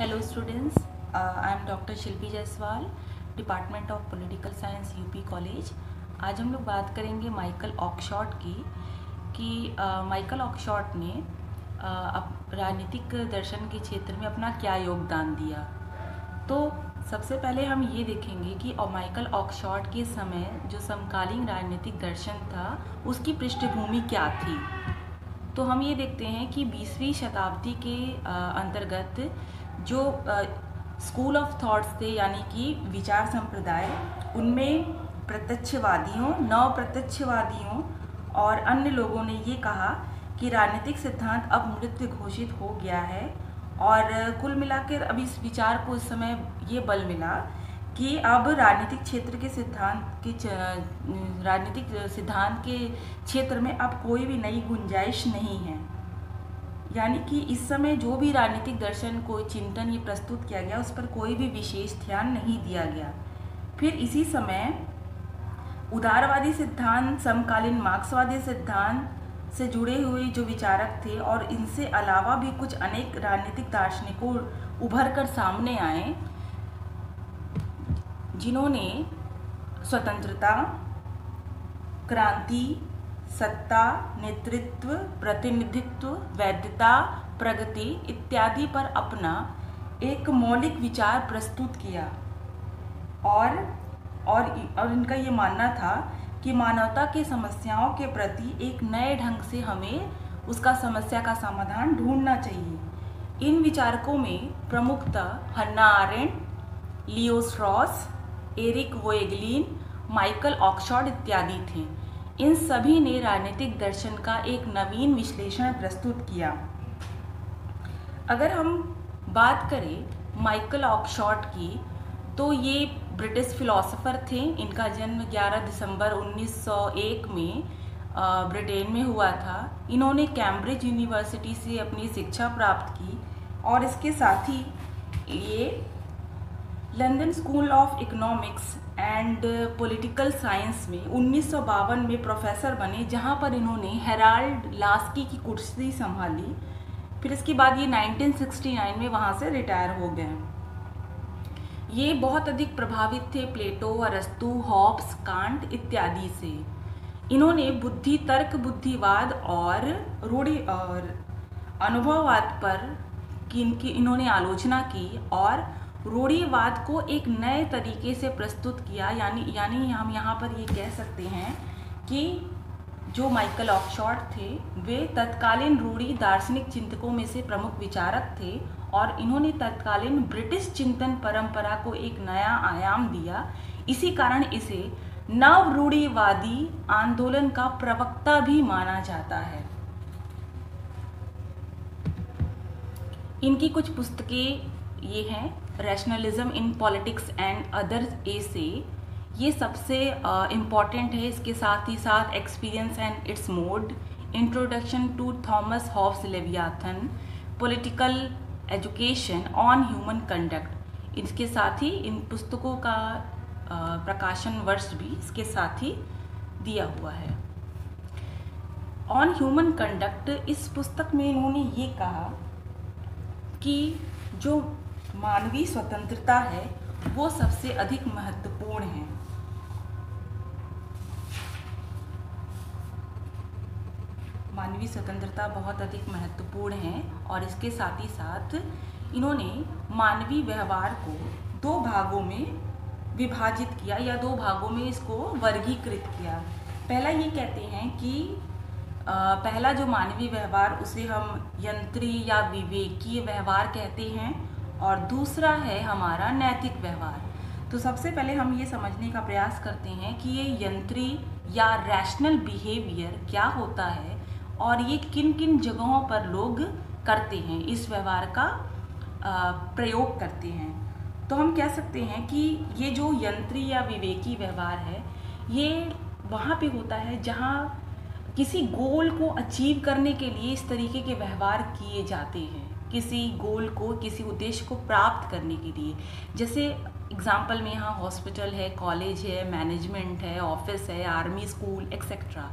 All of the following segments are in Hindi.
Hello students I am doctor Shilpi Jaiswal department of political science UP college आज हम लोग बात करेंगे माइकल ऑक्शॉट की कि uh, माइकल ऑक्शॉट ने uh, राजनीतिक दर्शन के क्षेत्र में अपना क्या योगदान दिया? तो सबसे पहले हम ये देखेंगे कि माइकल ऑक्शॉट के समय जो समकालीन राजनीतिक दर्शन था उसकी पृष्ठभूमि क्या थी? तो हम ये देखते हैं कि 20वीं शताब्दी के अंतर्गत जो स्कूल ऑफ़ थॉट्स थे, यानी कि विचार संप्रदाय, उनमें प्रत्यक्षवादियों नव प्रत्यक्षवादियों और अन्य लोगों ने ये कहा कि राजनीतिक सिद्धांत अब मृत्यु घोषित हो गया है और कुल मिलाकर अब इस विचार को उस समय ये बल मिला कि अब राजनीतिक क्षेत्र के सिद्धांत के राजनीतिक सिद्धांत के क्षेत्र में अब कोई भी नई गुंजाइश नहीं है। यानी कि इस समय जो भी राजनीतिक दर्शन को चिंतन ये प्रस्तुत किया गया, उस पर कोई भी विशेष ध्यान नहीं दिया गया। फिर इसी समय उदारवादी सिद्धांत, समकालीन मार्क्सवादी सिद्धांत से जुड़े हुए जो विचारक थे और इनसे अलावा भी कुछ अनेक राजनीतिक दार्शनिकों उभर कर सामने आए, जिन्होंने स्वतंत्रता, क्रांति सत्ता, नेतृत्व, प्रतिनिधित्व, वैधता, प्रगति इत्यादि पर अपना एक मौलिक विचार प्रस्तुत किया। और और और इनका ये मानना था कि मानवता के समस्याओं के प्रति एक नए ढंग से हमें उसका समस्या का समाधान ढूंढना चाहिए। इन विचारकों में प्रमुखतः Hannah Arendt Leo Strauss, Eric Voegelin, Michael Oakeshott इत्यादि थे। इन सभी ने राजनीतिक दर्शन का एक नवीन विश्लेषण प्रस्तुत किया। अगर हम बात करें माइकल ऑक्सफोर्ड की तो ये ब्रिटिश फिलोसोफर थे। इनका जन्म 11 दिसंबर 1901 में ब्रिटेन में हुआ था। इन्होंने कैम्ब्रिज यूनिवर्सिटी से अपनी शिक्षा प्राप्त की और इसके साथ ही ये London School of Economics and Political Science में, उन्नीस सौ बावन में प्रोफेसर बने, जहाँ पर इन्होंने हेराल्ड लास्की की कुर्सी संभाली। फिर इसके बाद ये 1969 में वहाँ से रिटायर हो गए। ये बहुत अधिक प्रभावित थे प्लेटो अरस्तु हॉब्स कांट इत्यादि से। इन्होंने बुद्धि तर्क, बुद्धिवाद और रूढ़ी और अनुभववाद पर की इन्होंने आलोचना की और रूढ़ीवाद को एक नए तरीके से प्रस्तुत किया, यानी यानी हम यहाँ पर ये कह सकते हैं कि जो माइकल ऑक्शॉर्ट थे, वे तत्कालीन रूढ़ी दार्शनिक चिंतकों में से प्रमुख विचारक थे और इन्होंने तत्कालीन ब्रिटिश चिंतन परंपरा को एक नया आयाम दिया। इसी कारण इसे नव रूढ़ीवादी आंदोलन का प्रवक्ता भी माना जाता है। इनकी कुछ पुस्तकें ये हैं। Rationalism in politics and others essays ये सबसे इंपॉर्टेंट है। इसके साथ ही साथ experience and its mode introduction to Thomas Hobbes Leviathan political education on human conduct इसके साथ ही इन पुस्तकों का प्रकाशन वर्ष भी इसके साथ ही दिया हुआ है। ऑन ह्यूमन कंडक्ट इस पुस्तक में इन्होंने ये कहा कि जो मानवीय स्वतंत्रता है, वो सबसे अधिक महत्वपूर्ण है। मानवीय स्वतंत्रता बहुत अधिक महत्वपूर्ण है और इसके साथ ही साथ इन्होंने मानवीय व्यवहार को दो भागों में विभाजित किया या दो भागों में इसको वर्गीकृत किया। पहला ये कहते हैं कि पहला जो मानवीय व्यवहार, उसे हम यंत्री या विवेकीय व्यवहार कहते हैं। और दूसरा है हमारा नैतिक व्यवहार। तो सबसे पहले हम ये समझने का प्रयास करते हैं कि ये यंत्री या रैशनल बिहेवियर क्या होता है और ये किन किन जगहों पर लोग करते हैं, इस व्यवहार का प्रयोग करते हैं। तो हम कह सकते हैं कि ये जो यंत्री या विवेकी व्यवहार है, ये वहाँ पे होता है जहाँ किसी गोल को अचीव करने के लिए इस तरीके के व्यवहार किए जाते हैं। किसी गोल को, किसी उद्देश्य को प्राप्त करने के लिए। जैसे एग्ज़ाम्पल में यहाँ हॉस्पिटल है कॉलेज है मैनेजमेंट है ऑफ़िस है आर्मी स्कूल एक्सेट्रा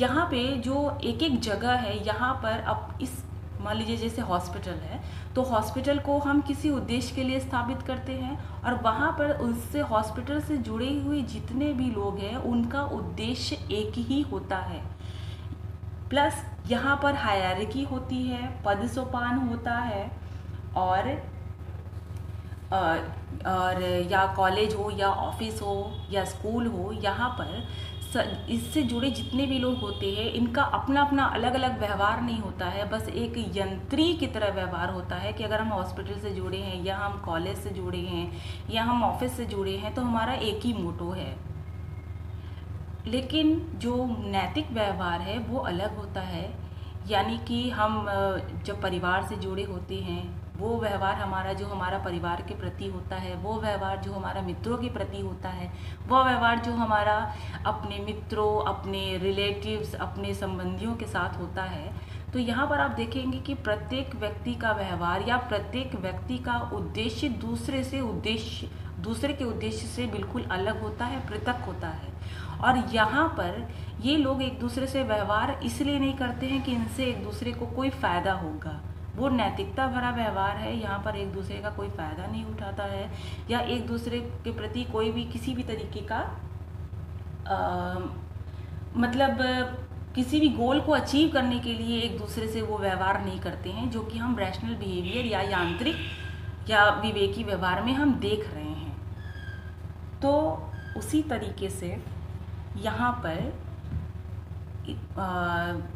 यहाँ पे जो एक एक जगह है, यहाँ पर अब इस, मान लीजिए जैसे हॉस्पिटल है तो हॉस्पिटल को हम किसी उद्देश्य के लिए स्थापित करते हैं और वहाँ पर उससे हॉस्पिटल से जुड़े हुए जितने भी लोग हैं, उनका उद्देश्य एक ही होता है। प्लस यहाँ पर हायरिकी होती है पद सोपान होता है और और या कॉलेज हो या ऑफ़िस हो या स्कूल हो, यहाँ पर इससे जुड़े जितने भी लोग होते हैं, इनका अपना अपना अलग अलग व्यवहार नहीं होता है, बस एक यंत्री की तरह व्यवहार होता है कि अगर हम हॉस्पिटल से जुड़े हैं या हम कॉलेज से जुड़े हैं या हम ऑफ़िस से जुड़े हैं तो हमारा एक ही मोटो है। लेकिन जो नैतिक व्यवहार है, वो अलग होता है। यानी कि हम जब परिवार से जुड़े होते हैं, वो व्यवहार हमारा, जो हमारा परिवार के प्रति होता है, वो व्यवहार जो हमारा मित्रों के प्रति होता है, वो व्यवहार जो हमारा अपने मित्रों, अपने रिलेटिव्स अपने संबंधियों के साथ होता है। तो यहाँ पर आप देखेंगे कि प्रत्येक व्यक्ति का व्यवहार या प्रत्येक व्यक्ति का उद्देश्य दूसरे से उद्देश्य दूसरे के उद्देश्य से बिल्कुल अलग होता है पृथक होता है। और यहाँ पर ये लोग एक दूसरे से व्यवहार इसलिए नहीं करते हैं कि इनसे एक दूसरे को कोई फ़ायदा होगा। वो नैतिकता भरा व्यवहार है यहाँ पर एक दूसरे का कोई फ़ायदा नहीं उठाता है या एक दूसरे के प्रति कोई भी किसी भी तरीके का आ, मतलब किसी भी गोल को अचीव करने के लिए एक दूसरे से वो व्यवहार नहीं करते हैं जो कि हम रैशनल बिहेवियर या यांत्रिक या विवेकी व्यवहार में हम देख रहे हैं। तो उसी तरीके से यहाँ पर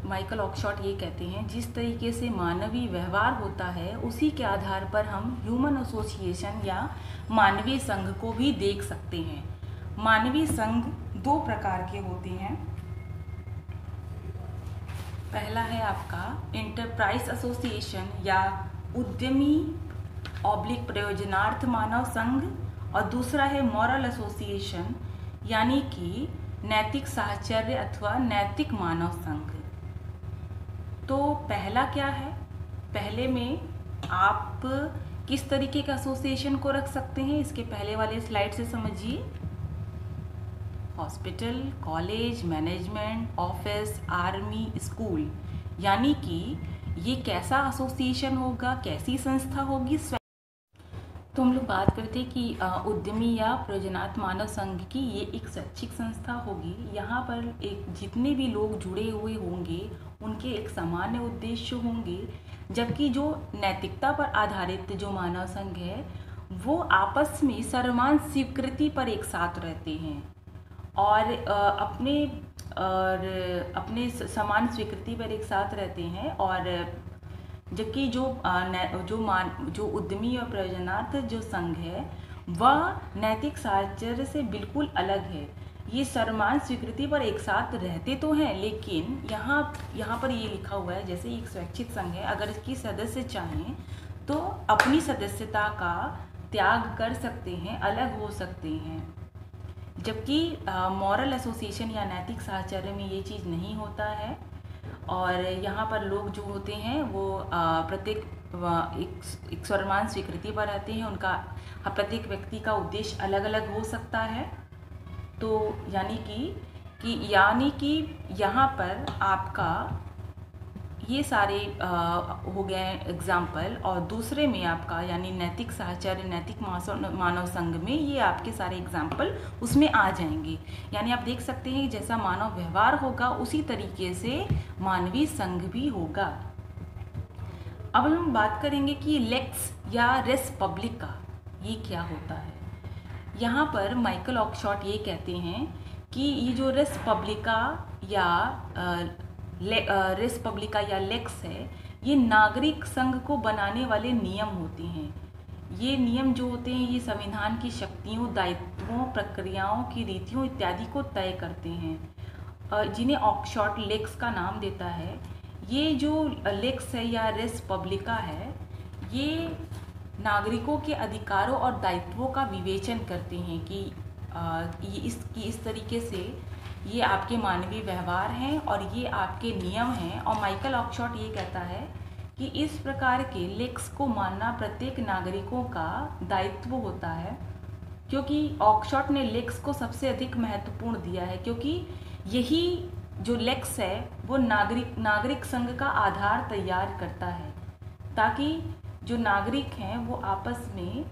माइकल ऑक्शॉट ये कहते हैं, जिस तरीके से मानवीय व्यवहार होता है, उसी के आधार पर हम ह्यूमन एसोसिएशन या मानवीय संघ को भी देख सकते हैं। मानवीय संघ दो प्रकार के होते हैं। पहला है आपका इंटरप्राइज एसोसिएशन या उद्यमी ऑब्लिक प्रयोजनार्थ मानव संघ और दूसरा है मॉरल एसोसिएशन यानी कि नैतिक साहचर्य अथवा नैतिक मानव संघ। तो पहला क्या है? पहले में आप किस तरीके का एसोसिएशन को रख सकते हैं? इसके पहले वाले स्लाइड से समझिए। Hospital college management office army school यानी कि ये कैसा एसोसिएशन होगा, कैसी संस्था होगी तो हम लोग बात करते हैं कि उद्यमी या प्रयोजनात् मानव संघ की ये एक शैक्षिक संस्था होगी। यहाँ पर एक जितने भी लोग जुड़े हुए होंगे, उनके एक सामान्य उद्देश्य होंगे, जबकि जो नैतिकता पर आधारित जो मानव संघ है, वो आपस में सर्वमान स्वीकृति पर एक साथ रहते हैं। और अपने और अपने समान स्वीकृति पर एक साथ रहते हैं और जबकि जो जो मान, जो उद्यमी और प्रयोजनार्थ जो संघ है, वह नैतिक साहचर्य से बिल्कुल अलग है। ये सर्वमान स्वीकृति पर एक साथ रहते तो हैं, लेकिन यहाँ यहाँ पर ये लिखा हुआ है, जैसे एक स्वैच्छिक संघ है, अगर इसकी सदस्य चाहें तो अपनी सदस्यता का त्याग कर सकते हैं, अलग हो सकते हैं। जबकि मॉरल एसोसिएशन या नैतिक साहचर्य में ये चीज़ नहीं होता है। और यहाँ पर लोग जो होते हैं, वो प्रत्येक एक स्वरमान स्वीकृति पर रहते हैं। उनका प्रत्येक व्यक्ति का उद्देश्य अलग अलग हो सकता है। तो यानी कि कि यानी कि यहाँ पर आपका ये सारे आ, हो गए एग्ज़ाम्पल और दूसरे में आपका यानी नैतिक साहचर्य नैतिक मानव संघ में ये आपके सारे एग्ज़ाम्पल उसमें आ जाएँगे। यानी आप देख सकते हैं जैसा मानव व्यवहार होगा उसी तरीके से मानवीय संघ भी होगा। अब हम बात करेंगे कि लेक्स या रेस पब्लिक का ये क्या होता है? यहाँ पर माइकल ऑक्शॉट ये कहते हैं कि ये जो रेस पब्लिका या रेस पब्लिका या लेक्स है, ये नागरिक संघ को बनाने वाले नियम होते हैं। ये नियम जो होते हैं, ये संविधान की शक्तियों, दायित्वों, प्रक्रियाओं की रीतियों इत्यादि को तय करते हैं। जिन्हें ऑक्शॉट लेक्स का नाम देता है, ये जो लेक्स है या रेस पब्लिका है, ये नागरिकों के अधिकारों और दायित्वों का विवेचन करते हैं कि ये इस इस तरीके से ये आपके मानवीय व्यवहार हैं और ये आपके नियम हैं और माइकल ऑक्शॉट ये कहता है कि इस प्रकार के लेक्स को मानना प्रत्येक नागरिकों का दायित्व होता है, क्योंकि ऑक्शॉट ने लेक्स को सबसे अधिक महत्वपूर्ण दिया है, क्योंकि यही जो लेक्स है, वो नागरिक नागरिक संघ का आधार तैयार करता है, ताकि जो नागरिक हैं, वो आपस में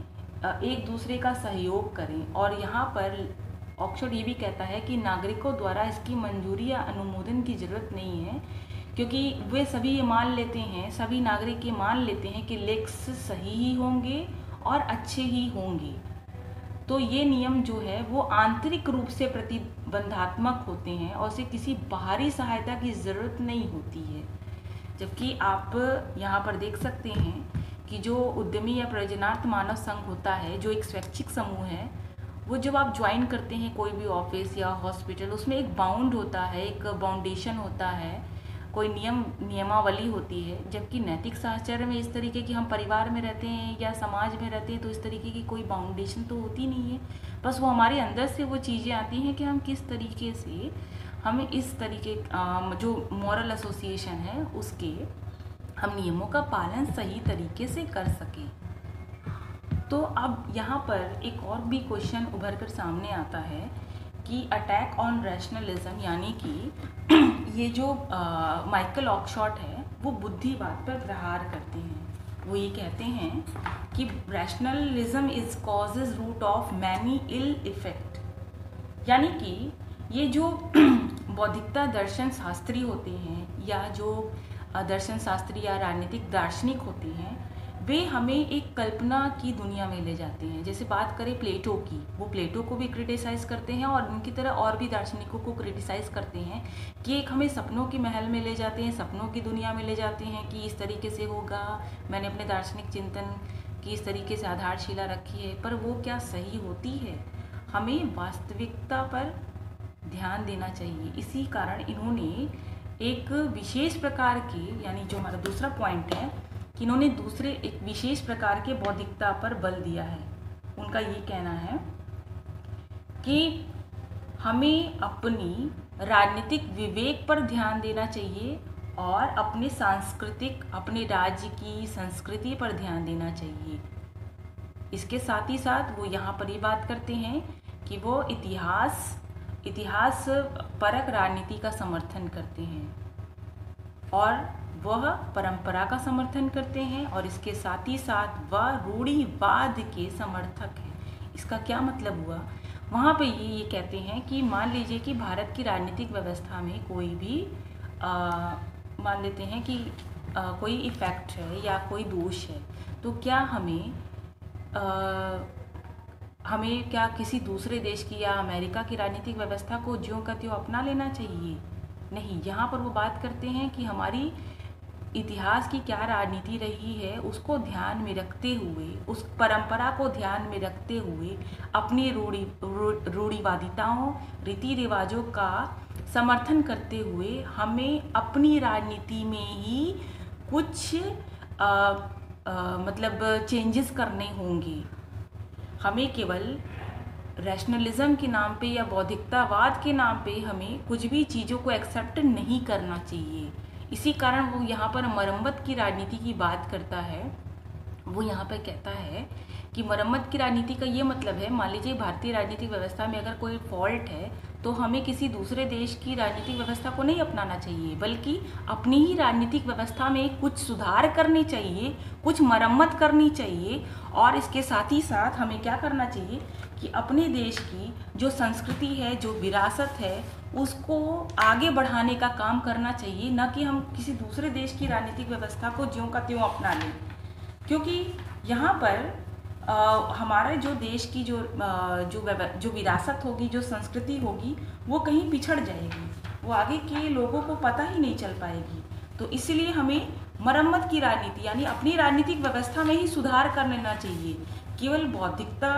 एक दूसरे का सहयोग करें। और यहाँ पर ऑक्सफोर्ड ये भी कहता है कि नागरिकों द्वारा इसकी मंजूरी या अनुमोदन की ज़रूरत नहीं है, क्योंकि वे सभी ये मान लेते हैं, सभी नागरिक ये मान लेते हैं कि लेक्स सही ही होंगे और अच्छे ही होंगे। तो ये नियम जो है, वो आंतरिक रूप से प्रतिबंधात्मक होते हैं और उसे किसी बाहरी सहायता की ज़रूरत नहीं होती है। जबकि आप यहाँ पर देख सकते हैं कि जो उद्यमी या प्रयोजनार्थ मानव संघ होता है, जो एक स्वैच्छिक समूह है, वो जब आप ज्वाइन करते हैं कोई भी ऑफ़िस या हॉस्पिटल उसमें एक बाउंड होता है, एक बाउंडेशन होता है, कोई नियम, नियमावली होती है, जबकि नैतिक साहचर्य में इस तरीके की हम परिवार में रहते हैं या समाज में रहते हैं तो इस तरीके की कोई बाउंडेशन तो होती नहीं है। बस वो हमारे अंदर से वो चीज़ें आती हैं कि हम किस तरीके से, हमें इस तरीके जो मॉरल एसोसिएशन है, उसके हम नियमों का पालन सही तरीके से कर सकें। तो अब यहाँ पर एक और भी क्वेश्चन उभर कर सामने आता है कि अटैक ऑन रैशनलिज्म यानी कि ये जो माइकल ऑक्शॉट है, वो बुद्धिवाद पर प्रहार करते हैं। वो ये कहते हैं कि rationalism is causes root of many ill effect यानी कि ये जो बौद्धिकता दर्शन शास्त्री होते हैं या जो दर्शन शास्त्री या राजनीतिक दार्शनिक होते हैं, वे हमें एक कल्पना की दुनिया में ले जाते हैं। जैसे बात करें प्लेटो की, वो प्लेटो को भी क्रिटिसाइज़ करते हैं और उनकी तरह और भी दार्शनिकों को क्रिटिसाइज़ करते हैं कि एक हमें सपनों के महल में ले जाते हैं, सपनों की दुनिया में ले जाते हैं कि इस तरीके से होगा, मैंने अपने दार्शनिक चिंतन की इस तरीके से आधारशिला रखी है, पर वो क्या सही होती है? हमें वास्तविकता पर ध्यान देना चाहिए। इसी कारण इन्होंने एक विशेष प्रकार के, यानी जो हमारा दूसरा पॉइंट है, कि इन्होंने दूसरे एक विशेष प्रकार के बौद्धिकता पर बल दिया है। उनका ये कहना है कि हमें अपनी राजनीतिक विवेक पर ध्यान देना चाहिए और अपने सांस्कृतिक, अपने राज्य की संस्कृति पर ध्यान देना चाहिए। इसके साथ ही साथ वो यहाँ पर ये बात करते हैं कि वो इतिहास इतिहास परक राजनीति का समर्थन करते हैं और वह परंपरा का समर्थन करते हैं और इसके साथ ही साथ वह रूढ़ीवाद के समर्थक हैं। इसका क्या मतलब हुआ? वहाँ पे ये ये कहते हैं कि मान लीजिए कि भारत की राजनीतिक व्यवस्था में कोई भी मान लेते हैं कि आ, कोई इफ़ेक्ट है या कोई दोष है तो क्या हमें आ, हमें क्या किसी दूसरे देश की या अमेरिका की राजनीतिक व्यवस्था को ज्यों का त्यों अपना लेना चाहिए? नहीं यहाँ पर वो बात करते हैं कि हमारी इतिहास की क्या राजनीति रही है उसको ध्यान में रखते हुए उस परंपरा को ध्यान में रखते हुए अपनी रूढ़ी रूढ़ीवादिताओं रीति रिवाजों का समर्थन करते हुए हमें अपनी राजनीति में ही कुछ आ, आ, मतलब चेंजेस करने होंगे। हमें केवल रैशनलिज्म के नाम पे या बौद्धिकतावाद के नाम पे हमें कुछ भी चीज़ों को एक्सेप्ट नहीं करना चाहिए। इसी कारण वो यहाँ पर मरम्मत की राजनीति की बात करता है। वो यहाँ पर कहता है कि मरम्मत की राजनीति का ये मतलब है, मान लीजिए भारतीय राजनीतिक व्यवस्था में अगर कोई फॉल्ट है तो हमें किसी दूसरे देश की राजनीतिक व्यवस्था को नहीं अपनाना चाहिए, बल्कि अपनी ही राजनीतिक व्यवस्था में कुछ सुधार करने चाहिए, कुछ मरम्मत करनी चाहिए, और इसके साथ ही साथ हमें क्या करना चाहिए कि अपने देश की जो संस्कृति है, जो विरासत है, उसको आगे बढ़ाने का काम करना चाहिए, न कि हम किसी दूसरे देश की राजनीतिक व्यवस्था को ज्यों का त्यों अपना लें। क्योंकि यहाँ पर हमारे जो देश की जो जो जो विरासत होगी जो संस्कृति होगी वो कहीं पिछड़ जाएगी। वो आगे के लोगों को पता ही नहीं चल पाएगी। तो इसलिए हमें मरम्मत की राजनीति यानी अपनी राजनीतिक व्यवस्था में ही सुधार कर लेना चाहिए। केवल बौद्धिकता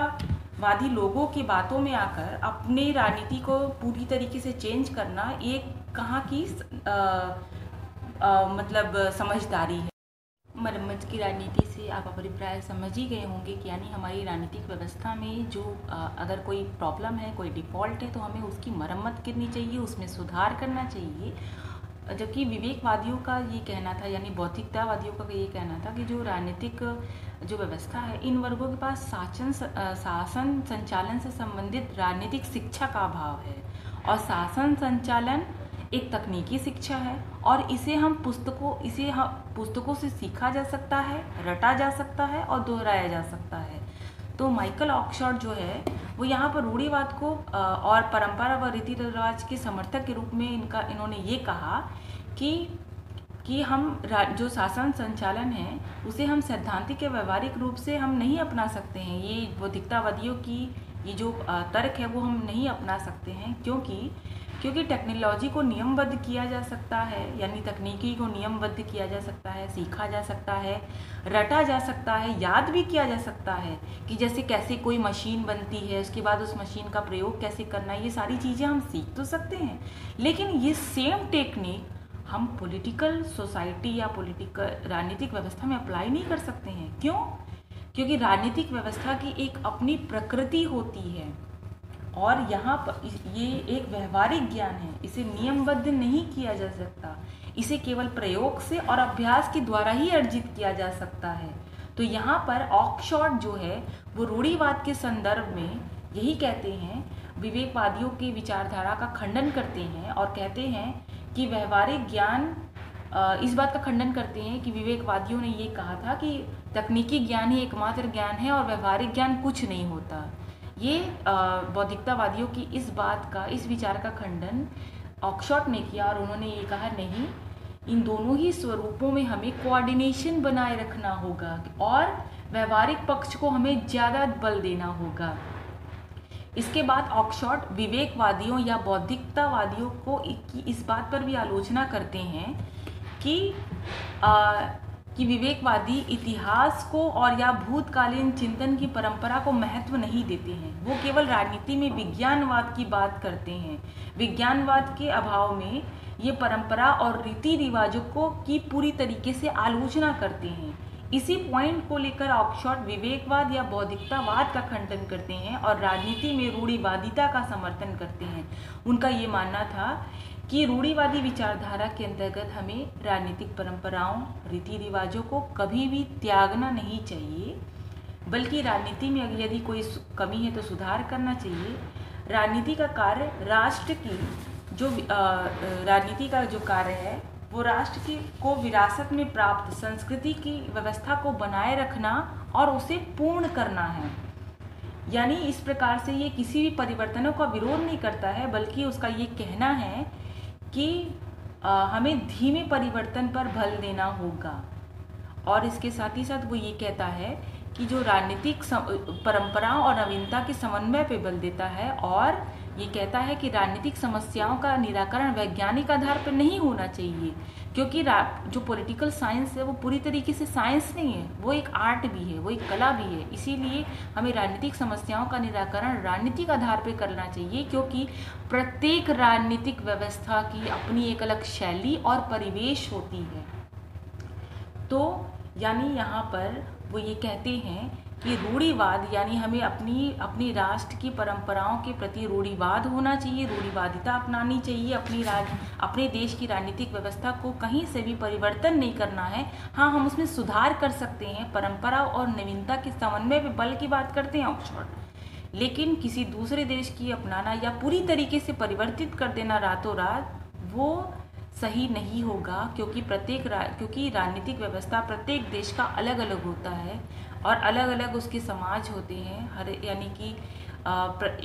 वादी लोगों की बातों में आकर अपने राजनीति को पूरी तरीके से चेंज करना एक कहाँ की आ, आ, मतलब समझदारी है। मरम्मत की राजनीति से आप अभिप्राय समझ ही गए होंगे कि यानी हमारी राजनीतिक व्यवस्था में जो अगर कोई प्रॉब्लम है, कोई डिफ़ॉल्ट है तो हमें उसकी मरम्मत करनी चाहिए, उसमें सुधार करना चाहिए। जबकि विवेकवादियों का ये कहना था, यानी बौद्धिकतावादियों का ये कहना था कि जो राजनीतिक, जो व्यवस्था है, इन वर्गों के पास शासन शासन संचालन से संबंधित राजनीतिक शिक्षा का अभाव है। और शासन संचालन एक तकनीकी शिक्षा है और इसे हम पुस्तकों, इसे हम पुस्तकों से सीखा जा सकता है, रटा जा सकता है और दोहराया जा सकता है। तो माइकल ऑक्सफोर्ड जो है, वो यहाँ पर रूढ़ीवाद को और परंपरा व रीति रिवाज के समर्थक के रूप में इनका, इन्होंने ये कहा कि कि हम जो शासन संचालन है, उसे हम सैद्धांतिक या व्यवहारिक रूप से हम नहीं अपना सकते हैं। ये बौद्धिकतावादियों की, ये जो तर्क है, वो हम नहीं अपना सकते हैं, क्योंकि क्योंकि टेक्नोलॉजी को नियमबद्ध किया जा सकता है, यानी तकनीकी को नियमबद्ध किया जा सकता है, सीखा जा सकता है, रटा जा सकता है, याद भी किया जा सकता है कि जैसे कैसे कोई मशीन बनती है, उसके बाद उस मशीन का प्रयोग कैसे करना है, ये सारी चीज़ें हम सीख तो सकते हैं। लेकिन ये सेम टेक्निक हम पॉलिटिकल सोसाइटी या पॉलिटिकल राजनीतिक व्यवस्था में अप्लाई नहीं कर सकते हैं। क्यों? क्योंकि राजनीतिक व्यवस्था की एक अपनी प्रकृति होती है। और यहाँ पर ये एक व्यवहारिक ज्ञान है। इसे नियमबद्ध नहीं किया जा सकता। इसे केवल प्रयोग से और अभ्यास के द्वारा ही अर्जित किया जा सकता है। तो यहाँ पर ऑक्शॉट जो है, वो रूढ़ीवाद के संदर्भ में यही कहते हैं, विवेकवादियों की विचारधारा का खंडन करते हैं और कहते हैं कि व्यवहारिक ज्ञान इस बात का खंडन करते हैं कि विवेकवादियों ने ये कहा था कि तकनीकी ज्ञान ही एकमात्र ज्ञान है और व्यवहारिक ज्ञान कुछ नहीं होता। ये बौद्धिकतावादियों की इस बात का इस विचार का खंडन ऑक्शॉट ने किया और उन्होंने ये कहा नहीं इन दोनों ही स्वरूपों में हमें कोऑर्डिनेशन बनाए रखना होगा और व्यवहारिक पक्ष को हमें ज़्यादा बल देना होगा। इसके बाद ऑक्शॉट विवेकवादियों या बौद्धिकतावादियों को इस बात पर भी आलोचना करते हैं कि आ, कि विवेकवादी इतिहास को और या भूतकालीन चिंतन की परंपरा को महत्व नहीं देते हैं। वो केवल राजनीति में विज्ञानवाद की बात करते हैं। विज्ञानवाद के अभाव में ये परंपरा और रीति रिवाजों को की पूरी तरीके से आलोचना करते हैं। इसी पॉइंट को लेकर ऑक्सफोर्ड विवेकवाद या बौद्धिकतावाद का खंडन करते हैं और राजनीति में रूढ़ीवादिता का समर्थन करते हैं। उनका ये मानना था कि रूढ़ीवादी विचारधारा के अंतर्गत हमें राजनीतिक परंपराओं रीति रिवाजों को कभी भी त्यागना नहीं चाहिए, बल्कि राजनीति में यदि कोई कमी है तो सुधार करना चाहिए। राजनीति का कार्य राष्ट्र की जो राजनीति का जो कार्य है, वो राष्ट्र की, को विरासत में प्राप्त, संस्कृति की व्यवस्था को बनाए रखना और उसे पूर्ण करना है। यानी इस प्रकार से ये किसी भी परिवर्तनों का विरोध नहीं करता है, बल्कि उसका ये कहना है कि हमें धीमे परिवर्तन पर बल देना होगा। और इसके साथ ही साथ वो ये कहता है कि जो राजनीतिक परंपराओं और नवीनता के समन्वय पर बल देता है और ये कहता है कि राजनीतिक समस्याओं का निराकरण वैज्ञानिक आधार पर नहीं होना चाहिए। क्योंकि जो पॉलिटिकल साइंस है, वो पूरी तरीके से साइंस नहीं है, वो एक आर्ट भी है, वो एक कला भी है। इसीलिए हमें राजनीतिक समस्याओं का निराकरण राजनीतिक आधार पर करना चाहिए, क्योंकि प्रत्येक राजनीतिक व्यवस्था की अपनी एक अलग शैली और परिवेश होती है। तो यानी यहाँ पर वो ये कहते हैं कि रूढ़ीवाद यानी हमें अपनी अपनी राष्ट्र की परंपराओं के प्रति रूढ़ीवाद होना चाहिए रूढ़ीवादिता अपनानी चाहिए अपनी राज अपने देश की राजनीतिक व्यवस्था को कहीं से भी परिवर्तन नहीं करना है। हाँ हम उसमें सुधार कर सकते हैं परंपरा और नवीनता के समन्वय बल की बात करते हैं ऑक्सफोर्ड लेकिन किसी दूसरे देश की अपनाना या पूरी तरीके से परिवर्तित कर देना रातों रात वो सही नहीं होगा क्योंकि प्रत्येक रा, क्योंकि राजनीतिक व्यवस्था प्रत्येक देश का अलग अलग होता है। और अलग अलग उसके समाज होते हैं, हर यानी कि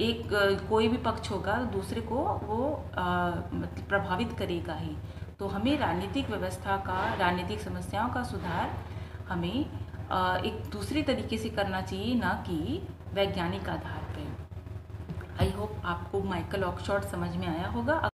एक, कोई भी पक्ष होगा, दूसरे को वो मतलब प्रभावित करेगा ही। तो हमें राजनीतिक व्यवस्था का, राजनीतिक समस्याओं का सुधार हमें एक दूसरे तरीके से करना चाहिए, ना कि वैज्ञानिक आधार पर आई होप आपको माइकल ऑक्सफोर्ड समझ में आया होगा।